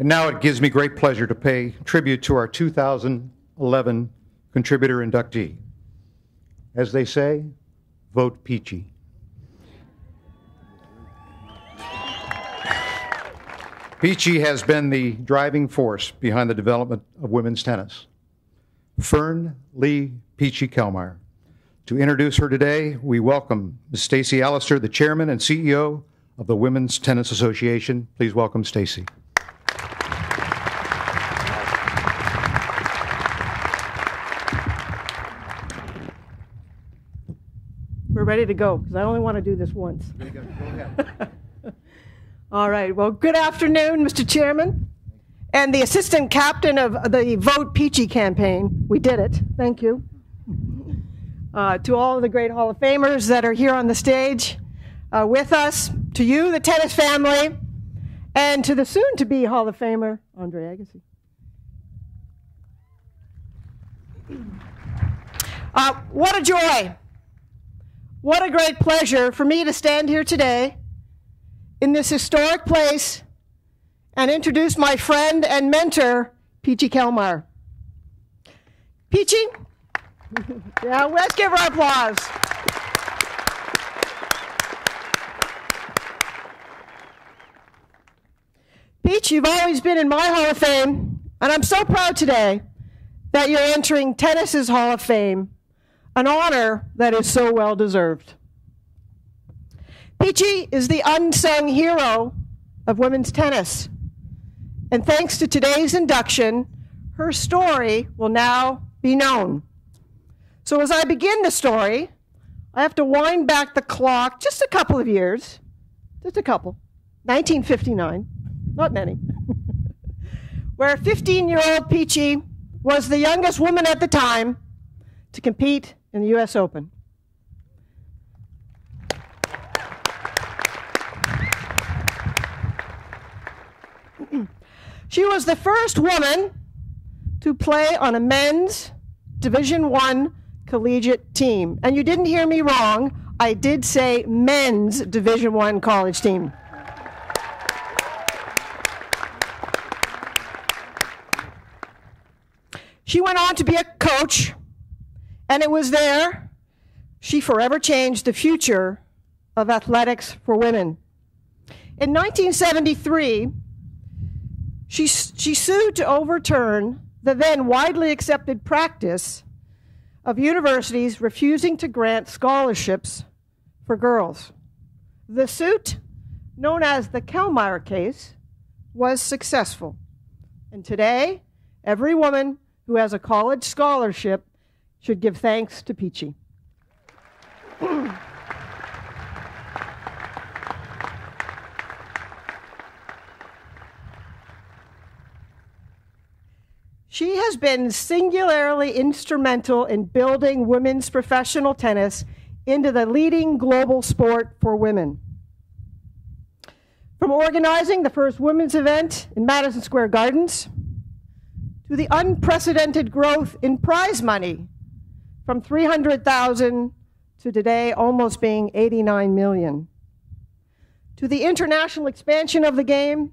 And now it gives me great pleasure to pay tribute to our 2011 contributor inductee. As they say, vote Peachy. Peachy has been the driving force behind the development of women's tennis. Fern Lee Peachy Kellmeyer. To introduce her today, we welcome Ms. Stacey Allaster, the chairman and CEO of the Women's Tennis Association. Please welcome Stacey. Ready to go because I only want to do this once. All right. Well, good afternoon, Mr. Chairman, and the assistant captain of the Vote Peachy campaign. We did it. Thank you. Uh, to all of the great Hall of Famers that are here on the stage uh, with us, to you, the tennis family, and to the soon to be Hall of Famer, Andre Agassi. Uh, what a joy. What a great pleasure for me to stand here today in this historic place and introduce my friend and mentor, Peachy Kellmeyer. Peachy? yeah, let's give her applause. Peach, you've always been in my Hall of Fame, and I'm so proud today that you're entering tennis's Hall of Fame, an honor that is so well deserved. Peachy is the unsung hero of women's tennis. And thanks to today's induction, her story will now be known. So as I begin the story, I have to wind back the clock just a couple of years, just a couple, 1959, not many, where 15 year old Peachy was the youngest woman at the time to compete in the US Open. She was the first woman to play on a men's Division 1 collegiate team. And you didn't hear me wrong. I did say men's Division 1 college team. She went on to be a coach, and it was there she forever changed the future of athletics for women. In 1973, she, she sued to overturn the then widely accepted practice of universities refusing to grant scholarships for girls. The suit, known as the Kellmeyer case, was successful. And today, every woman who has a college scholarship should give thanks to Peachy. She has been singularly instrumental in building women's professional tennis into the leading global sport for women. From organizing the first women's event in Madison Square Gardens to the unprecedented growth in prize money from 300,000 to today almost being 89 million. To the international expansion of the game,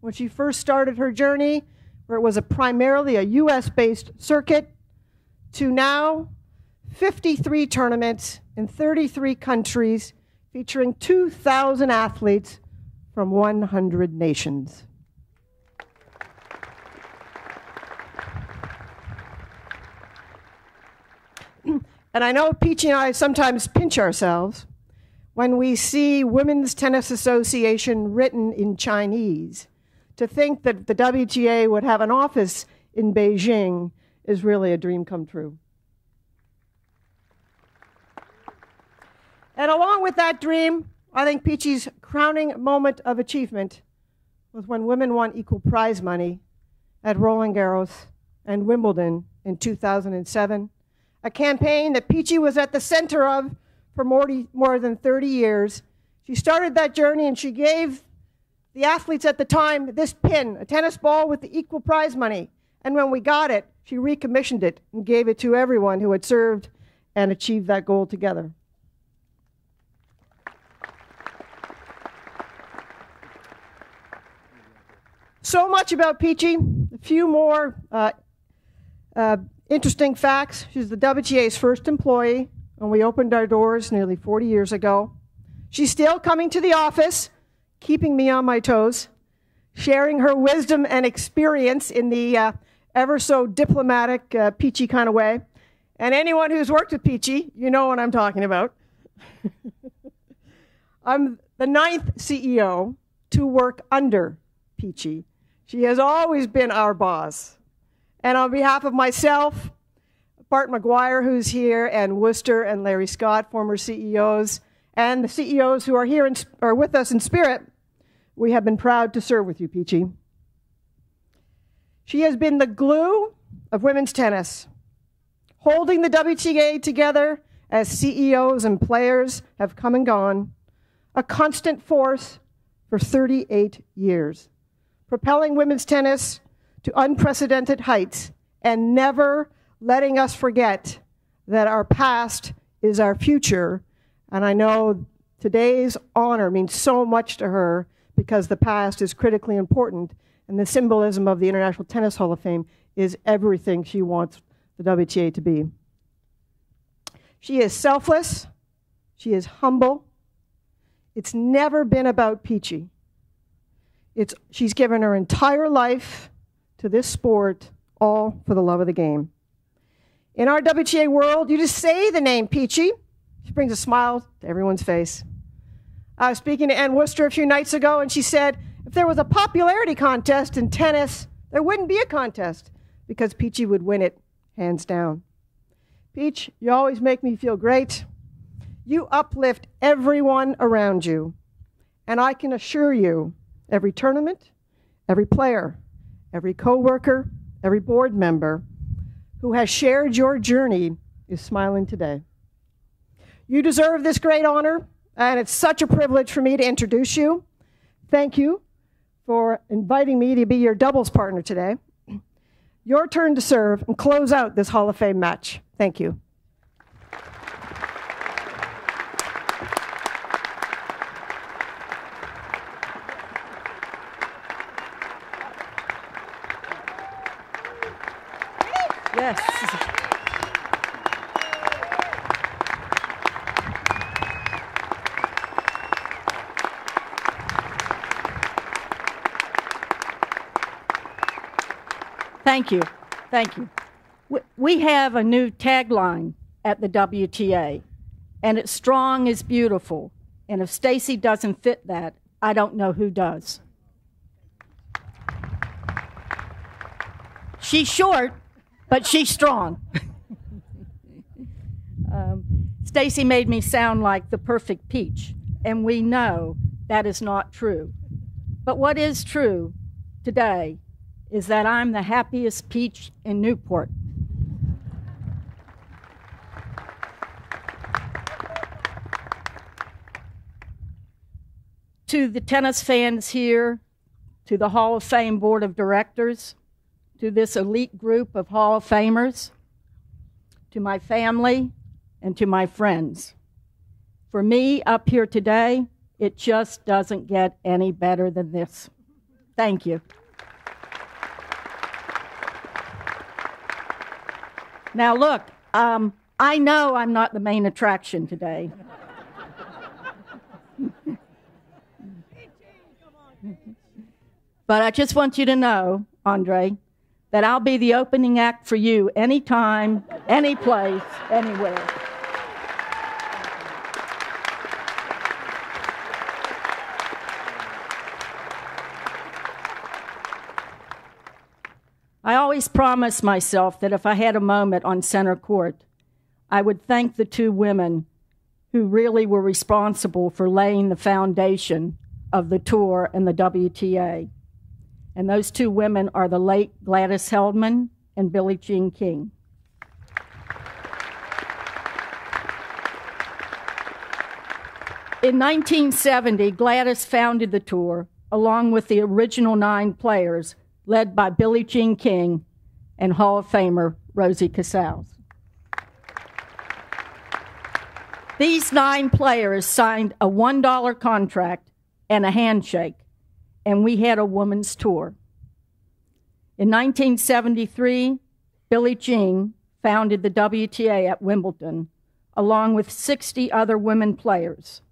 when she first started her journey where it was a primarily a US based circuit, to now 53 tournaments in 33 countries featuring 2,000 athletes from 100 nations. And I know Peachy and I sometimes pinch ourselves when we see Women's Tennis Association written in Chinese to think that the WTA would have an office in Beijing is really a dream come true. And along with that dream, I think Peachy's crowning moment of achievement was when women won equal prize money at Roland Garros and Wimbledon in 2007, a campaign that Peachy was at the center of for more, more than 30 years. She started that journey and she gave the athletes at the time this pin, a tennis ball with the equal prize money. And when we got it, she recommissioned it and gave it to everyone who had served and achieved that goal together. So much about Peachy. A few more uh, uh, interesting facts. She's the WTA's first employee when we opened our doors nearly 40 years ago. She's still coming to the office, keeping me on my toes, sharing her wisdom and experience in the uh, ever so diplomatic, uh, Peachy kind of way. And anyone who's worked with Peachy, you know what I'm talking about. I'm the ninth CEO to work under Peachy. She has always been our boss. And on behalf of myself, Bart McGuire, who's here, and Worcester and Larry Scott, former CEOs, and the CEOs who are here and are with us in spirit, we have been proud to serve with you, Peachy. She has been the glue of women's tennis, holding the WTA together as CEOs and players have come and gone, a constant force for 38 years, propelling women's tennis to unprecedented heights and never letting us forget that our past is our future. And I know today's honor means so much to her because the past is critically important and the symbolism of the International Tennis Hall of Fame is everything she wants the WTA to be. She is selfless, she is humble. It's never been about Peachy. It's, she's given her entire life to this sport, all for the love of the game. In our WTA world, you just say the name Peachy. She brings a smile to everyone's face. I was speaking to Anne Worcester a few nights ago, and she said, if there was a popularity contest in tennis, there wouldn't be a contest because Peachy would win it hands down. Peach, you always make me feel great. You uplift everyone around you. And I can assure you, every tournament, every player, every coworker, every board member who has shared your journey is smiling today. You deserve this great honor, and it's such a privilege for me to introduce you. Thank you for inviting me to be your doubles partner today. Your turn to serve and close out this Hall of Fame match. Thank you. Yes. Thank you. Thank you. We have a new tagline at the WTA, and it's strong is beautiful. And if Stacey doesn't fit that, I don't know who does. She's short, but she's strong. um, Stacey made me sound like the perfect peach, and we know that is not true. But what is true today is that I'm the happiest peach in Newport. to the tennis fans here, to the Hall of Fame Board of Directors, to this elite group of Hall of Famers, to my family, and to my friends. For me, up here today, it just doesn't get any better than this. Thank you. Now, look, um, I know I'm not the main attraction today. but I just want you to know, Andre, that I'll be the opening act for you anytime, any place, anywhere. I always promised myself that if I had a moment on center court, I would thank the two women who really were responsible for laying the foundation of the tour and the WTA. And those two women are the late Gladys Heldman and Billie Jean King. In 1970, Gladys founded the tour along with the original nine players led by Billie Jean King and Hall of Famer Rosie Casals. These nine players signed a $1 contract and a handshake, and we had a women's tour. In 1973, Billie Jean founded the WTA at Wimbledon, along with 60 other women players.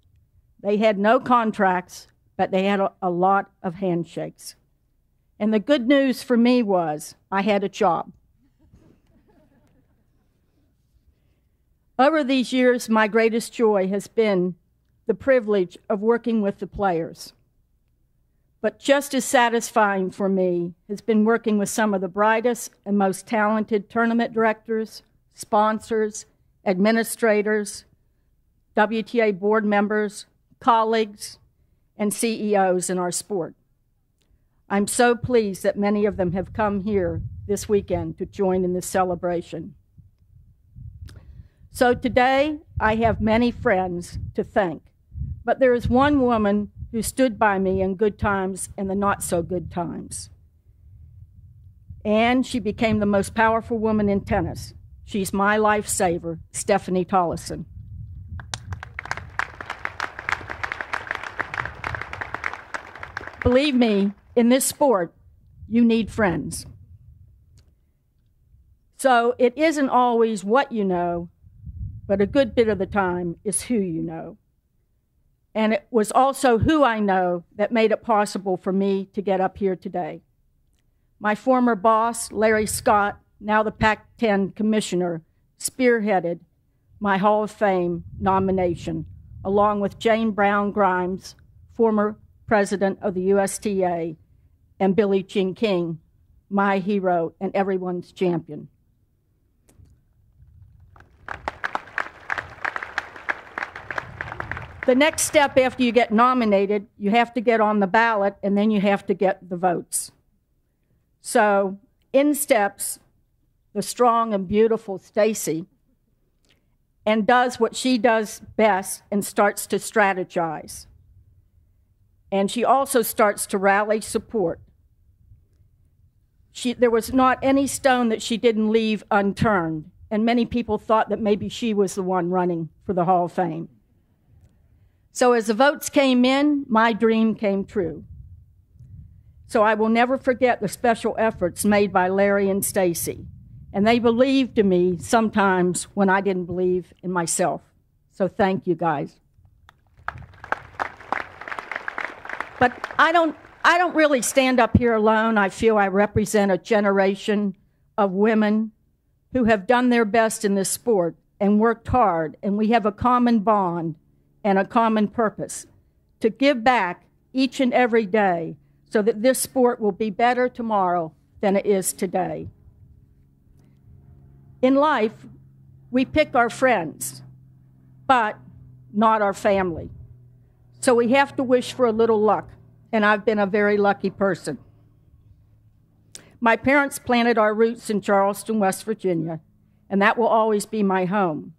They had no contracts, but they had a, a lot of handshakes. And the good news for me was I had a job. Over these years, my greatest joy has been the privilege of working with the players. But just as satisfying for me has been working with some of the brightest and most talented tournament directors, sponsors, administrators, WTA board members, colleagues, and CEOs in our sport. I'm so pleased that many of them have come here this weekend to join in this celebration. So today, I have many friends to thank, but there is one woman who stood by me in good times and the not so good times. And she became the most powerful woman in tennis. She's my lifesaver, Stephanie Tollefson. Believe me, in this sport, you need friends. So it isn't always what you know, but a good bit of the time is who you know. And it was also who I know that made it possible for me to get up here today. My former boss, Larry Scott, now the Pac 10 commissioner, spearheaded my Hall of Fame nomination, along with Jane Brown Grimes, former president of the USTA, and Billie Jean King, my hero and everyone's champion. The next step after you get nominated, you have to get on the ballot and then you have to get the votes. So, in steps the strong and beautiful Stacey and does what she does best and starts to strategize. And she also starts to rally support. She, there was not any stone that she didn't leave unturned, and many people thought that maybe she was the one running for the Hall of Fame. So as the votes came in, my dream came true. So I will never forget the special efforts made by Larry and Stacey. And they believed in me sometimes when I didn't believe in myself. So thank you guys. But I don't I don't really stand up here alone. I feel I represent a generation of women who have done their best in this sport and worked hard, and we have a common bond and a common purpose to give back each and every day so that this sport will be better tomorrow than it is today. In life, we pick our friends, but not our family. So we have to wish for a little luck, and I've been a very lucky person. My parents planted our roots in Charleston, West Virginia, and that will always be my home.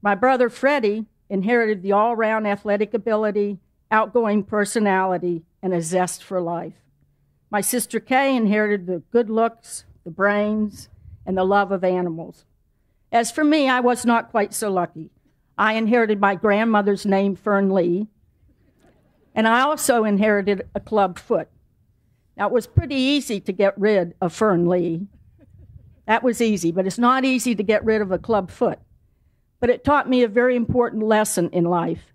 My brother Freddie inherited the all round athletic ability, outgoing personality, and a zest for life. My sister Kay inherited the good looks, the brains, and the love of animals. As for me, I was not quite so lucky. I inherited my grandmother's name, Fern Lee, and I also inherited a club foot. Now, it was pretty easy to get rid of Fern Lee. That was easy, but it's not easy to get rid of a club foot. But it taught me a very important lesson in life.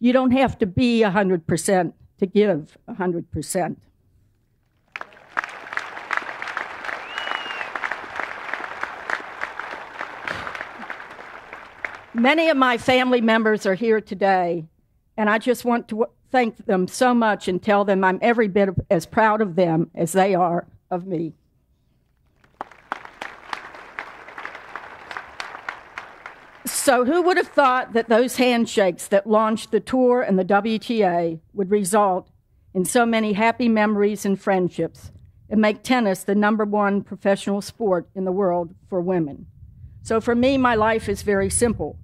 You don't have to be 100% to give 100%. Many of my family members are here today, and I just want to thank them so much and tell them I'm every bit as proud of them as they are of me. So, who would have thought that those handshakes that launched the tour and the WTA would result in so many happy memories and friendships and make tennis the number one professional sport in the world for women? So, for me, my life is very simple.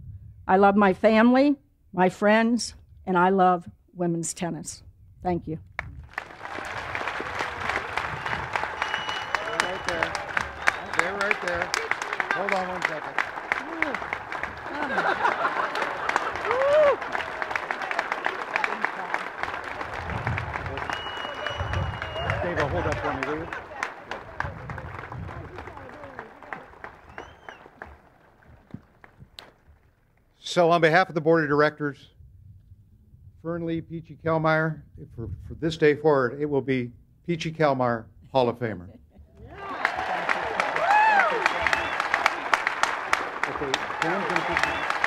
I love my family, my friends, and I love women's tennis. Thank you. So, on behalf of the board of directors, Fernley Peachy Kellmeyer, for, for this day forward, it will be Peachy Kellmeyer Hall of Famer. Okay, Pam's gonna put-